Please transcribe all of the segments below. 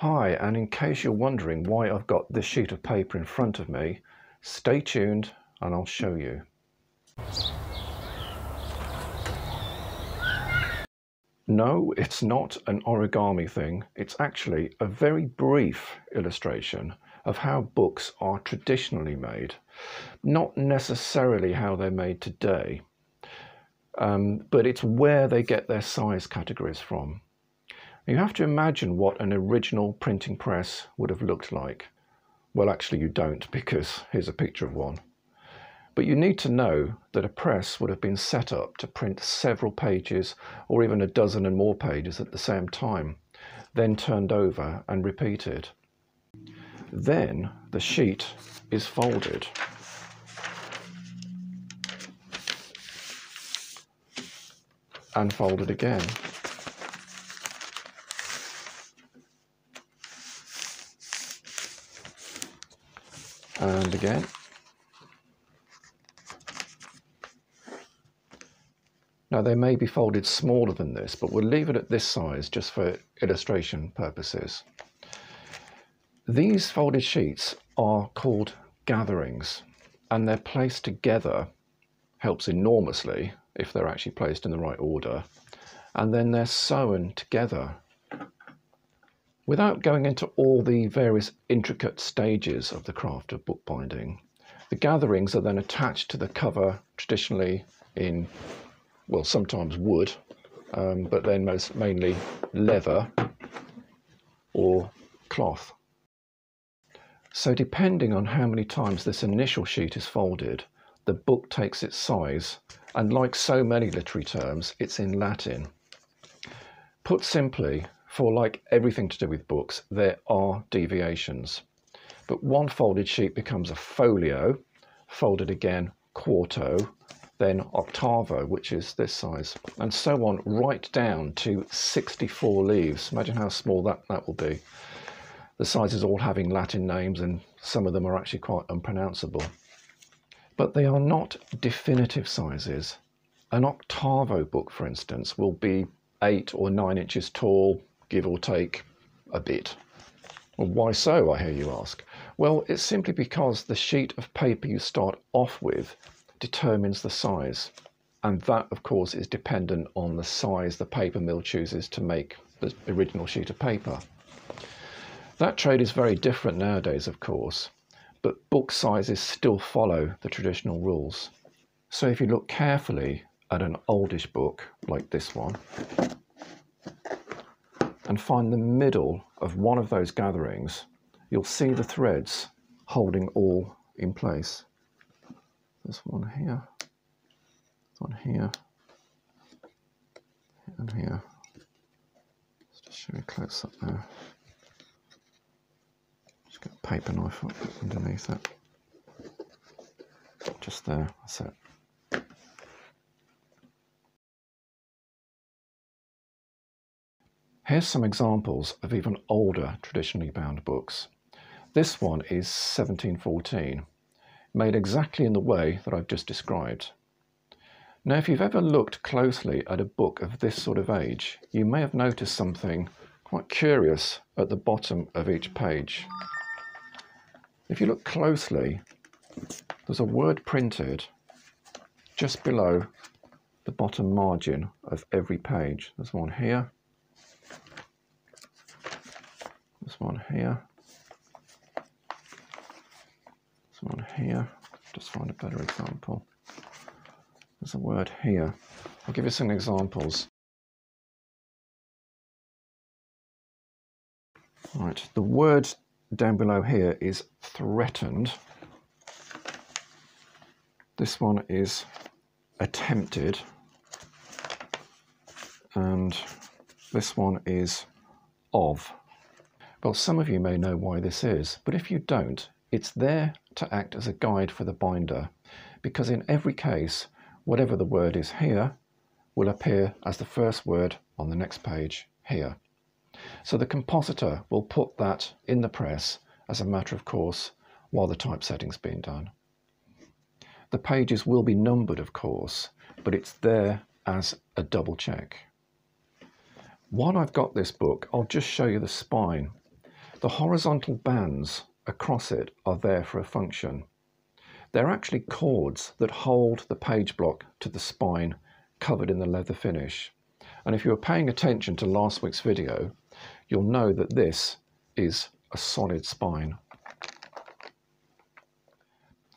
Hi, and in case you're wondering why I've got this sheet of paper in front of me, stay tuned and I'll show you. No, it's not an origami thing. It's actually a very brief illustration of how books are traditionally made. Not necessarily how they're made today, um, but it's where they get their size categories from. You have to imagine what an original printing press would have looked like. Well, actually, you don't, because here's a picture of one. But you need to know that a press would have been set up to print several pages or even a dozen and more pages at the same time, then turned over and repeated. Then the sheet is folded. And folded again. And again. Now they may be folded smaller than this, but we'll leave it at this size just for illustration purposes. These folded sheets are called gatherings and they're placed together, helps enormously if they're actually placed in the right order, and then they're sewn together Without going into all the various intricate stages of the craft of bookbinding, the gatherings are then attached to the cover, traditionally in, well, sometimes wood, um, but then most mainly leather or cloth. So depending on how many times this initial sheet is folded, the book takes its size, and like so many literary terms, it's in Latin. Put simply, for like everything to do with books, there are deviations. But one folded sheet becomes a folio, folded again, quarto, then octavo, which is this size, and so on, right down to 64 leaves. Imagine how small that, that will be. The sizes all having Latin names, and some of them are actually quite unpronounceable. But they are not definitive sizes. An octavo book, for instance, will be eight or nine inches tall, give or take a bit. Well, why so, I hear you ask? Well, it's simply because the sheet of paper you start off with determines the size. And that, of course, is dependent on the size the paper mill chooses to make the original sheet of paper. That trade is very different nowadays, of course, but book sizes still follow the traditional rules. So if you look carefully at an oldish book like this one, and find the middle of one of those gatherings, you'll see the threads holding all in place. This one here, this one here, and here. Let's just show you close up there. Just get a paper knife underneath it. Just there, that's it. Here's some examples of even older traditionally bound books. This one is 1714, made exactly in the way that I've just described. Now, if you've ever looked closely at a book of this sort of age, you may have noticed something quite curious at the bottom of each page. If you look closely, there's a word printed just below the bottom margin of every page. There's one here, this one here, this one here, just find a better example. There's a word here. I'll give you some examples. Right, the word down below here is threatened. This one is attempted. And this one is of. Well, some of you may know why this is, but if you don't, it's there to act as a guide for the binder, because in every case, whatever the word is here will appear as the first word on the next page here. So the compositor will put that in the press as a matter of course while the typesetting's being done. The pages will be numbered, of course, but it's there as a double check. While I've got this book, I'll just show you the spine The horizontal bands across it are there for a function. They're actually cords that hold the page block to the spine covered in the leather finish. And if you were paying attention to last week's video, you'll know that this is a solid spine.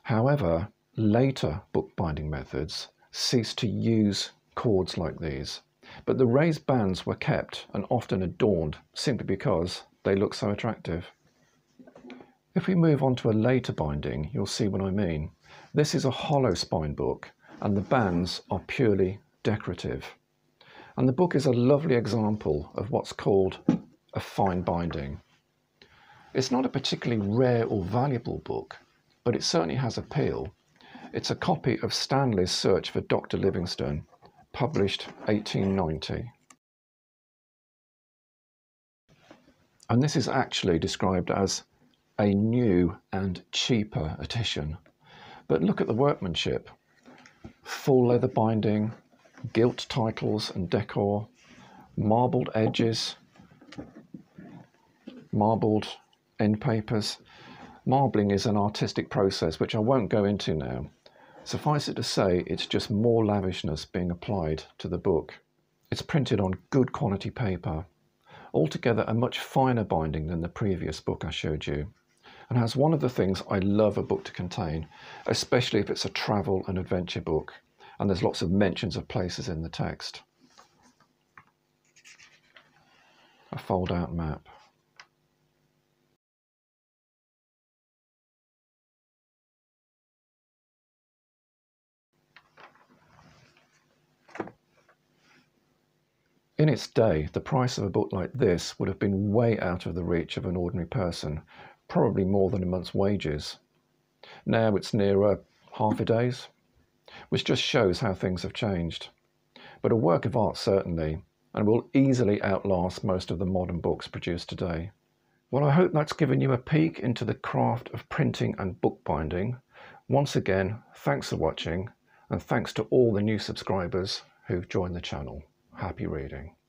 However, later bookbinding methods ceased to use cords like these, but the raised bands were kept and often adorned simply because they look so attractive. If we move on to a later binding, you'll see what I mean. This is a hollow spine book and the bands are purely decorative. And the book is a lovely example of what's called a fine binding. It's not a particularly rare or valuable book, but it certainly has appeal. It's a copy of Stanley's Search for Dr. Livingstone, published 1890. And this is actually described as a new and cheaper edition. But look at the workmanship. Full leather binding, gilt titles and decor, marbled edges, marbled end papers. Marbling is an artistic process which I won't go into now. Suffice it to say, it's just more lavishness being applied to the book. It's printed on good quality paper, altogether a much finer binding than the previous book I showed you and has one of the things I love a book to contain, especially if it's a travel and adventure book and there's lots of mentions of places in the text. A fold out map. In its day, the price of a book like this would have been way out of the reach of an ordinary person, probably more than a month's wages. Now it's nearer half a day's, which just shows how things have changed. But a work of art certainly, and will easily outlast most of the modern books produced today. Well, I hope that's given you a peek into the craft of printing and bookbinding. Once again, thanks for watching, and thanks to all the new subscribers who've joined the channel. Happy reading.